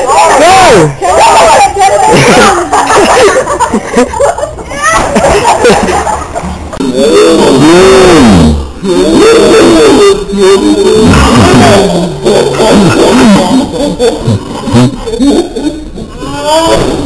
No!